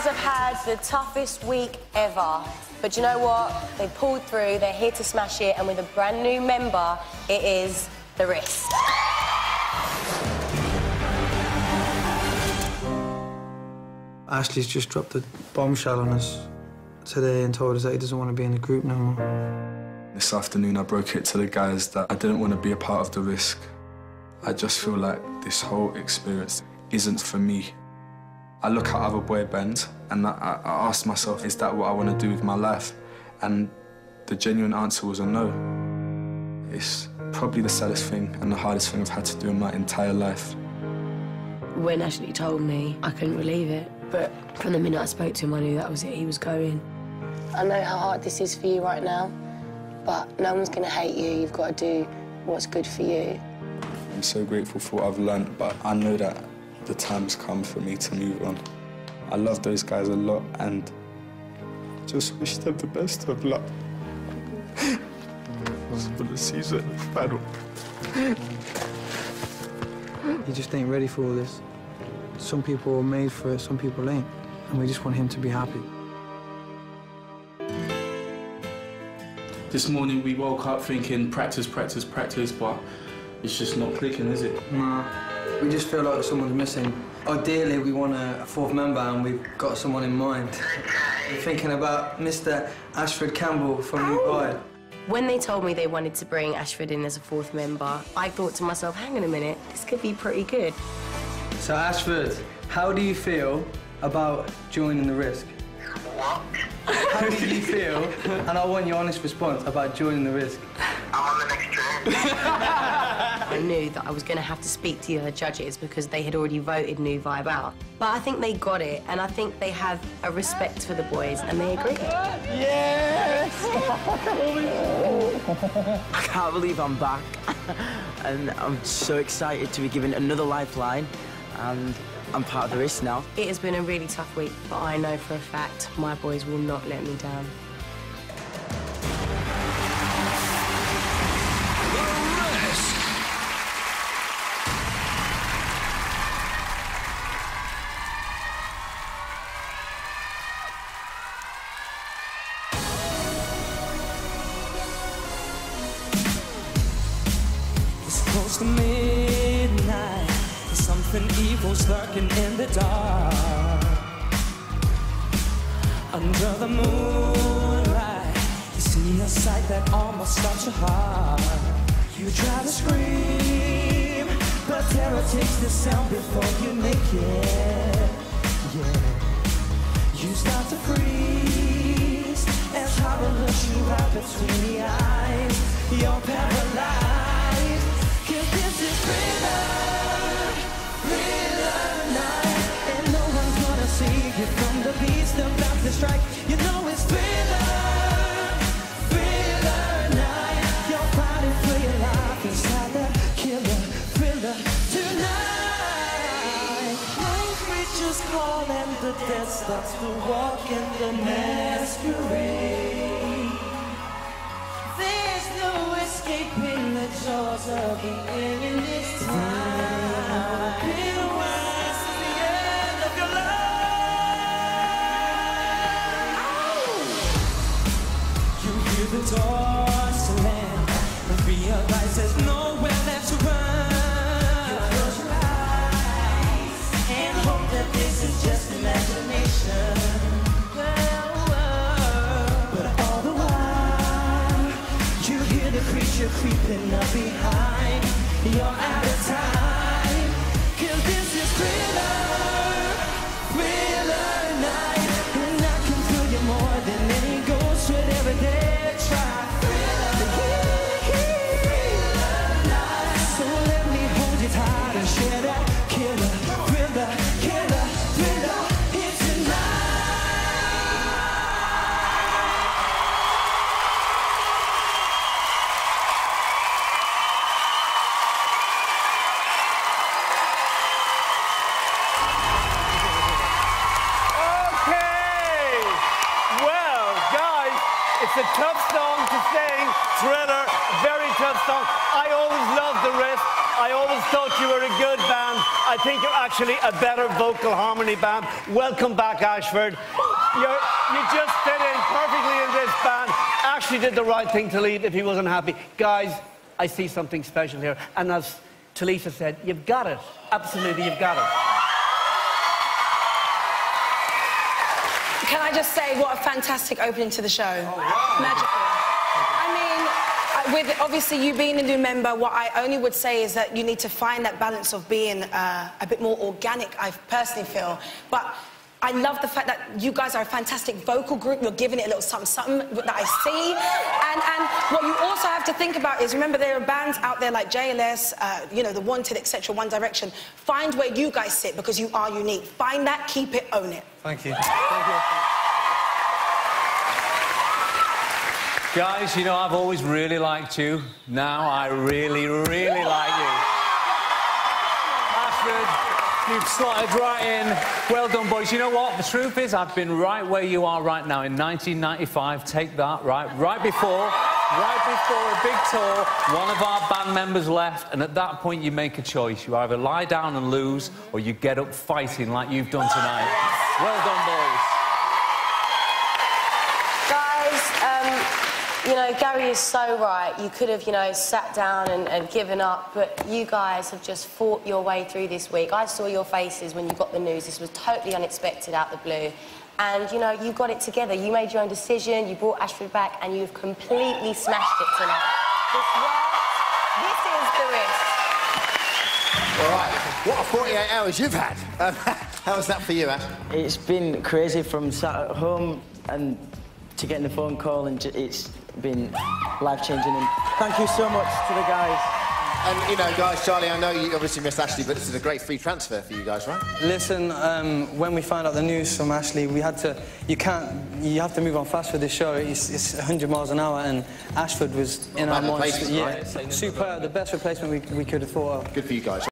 Girls have had the toughest week ever. But you know what? They pulled through, they're here to smash it, and with a brand new member, it is The Risk. Ashley's just dropped a bombshell on us today and told us that he doesn't want to be in the group no more. This afternoon, I broke it to the guys that I didn't want to be a part of the risk. I just feel like this whole experience isn't for me. I look at other boy bands and I, I ask myself, is that what I want to do with my life? And the genuine answer was a no. It's probably the saddest thing and the hardest thing I've had to do in my entire life. When Ashley told me, I couldn't believe it. But from the minute I spoke to him, I knew that was it. He was going. I know how hard this is for you right now, but no one's going to hate you. You've got to do what's good for you. I'm so grateful for what I've learned, but I know that the time's come for me to move on. I love those guys a lot and just wish them the best of luck for the season battle. He just ain't ready for all this. Some people are made for it, some people ain't. And we just want him to be happy. This morning we woke up thinking practice, practice, practice, but it's just not clicking, is it? Nah. We just feel like someone's missing. Ideally, we want a fourth member and we've got someone in mind. We're thinking about Mr. Ashford Campbell from Nu Vibe. When they told me they wanted to bring Ashford in as a fourth member, I thought to myself, hang on a minute, this could be pretty good. So, Ashford, how do you feel about joining the risk? What? How do you feel, and I want your honest response about joining the risk? I'm on the next train. I knew that I was going to have to speak to the other judges because they had already voted Nu Vibe out. But I think they got it, and I think they have a respect for the boys, and they agree. Yes! I can't believe I'm back. and I'm so excited to be given another lifeline. And I'm part of the risk now. It has been a really tough week, but I know for a fact my boys will not let me down. It's close to midnight. There's something evil's lurking in the dark. Under the moonlight, you see a sight that almost stops your heart. You try to scream, but terror takes the sound before you make it. Yeah. You start to freeze as horror looks you right between the eyes. You're paralyzed. Starts to walk in the masquerade. There's no escaping the jaws of the end behind. It's a tough song to sing. Thriller, very tough song. I always loved the riff. I always thought you were a good band. I think you're actually a better vocal harmony band. Welcome back, Ashford. You're, you just fit in perfectly in this band. Ashley did the right thing to leave if he wasn't happy. Guys, I see something special here. And as Tulisa said, you've got it. Absolutely, you've got it. Can I just say what a fantastic opening to the show? Magical. I mean, with obviously you being a new member, what I only would say is that you need to find that balance of being uh, a bit more organic, I personally feel. But I love the fact that you guys are a fantastic vocal group. You're giving it a little something, something that I see. And, and what you also have to think about is, remember, there are bands out there like JLS, uh, you know, The Wanted, etc., One Direction. Find where you guys sit because you are unique. Find that, keep it, own it. Thank you. Guys, you know, I've always really liked you. Now I really, really like you. Ashford, you've slotted right in. Well done, boys. You know what? The truth is, I've been right where you are right now in 1995. Take that, right? Right before, right before a big tour, one of our band members left, and at that point, you make a choice. You either lie down and lose, or you get up fighting like you've done tonight. Well done, boys. Guys, um, you know, Gary is so right. You could have, you know, sat down and, and given up, but you guys have just fought your way through this week. I saw your faces when you got the news. This was totally unexpected out the blue. And, you know, you got it together. You made your own decision, you brought Ashford back, and you've completely smashed it tonight. This worked. This is the risk. All right. What a 48 hours you've had. Um, how was that for you, Ash? It's been crazy from sat at home and to getting the phone call, and it's been life changing. And thank you so much to the guys. And, you know, guys, Charlie, I know you obviously missed Ashley, but this is a great free transfer for you guys, right? Listen, um, when we found out the news from Ashley, we had to. You can't. You have to move on fast for this show. It's, it's 100 miles an hour, and Ashford was in Not our minds. Yeah, right? superb. The best replacement we, we could have thought of. Good for you guys.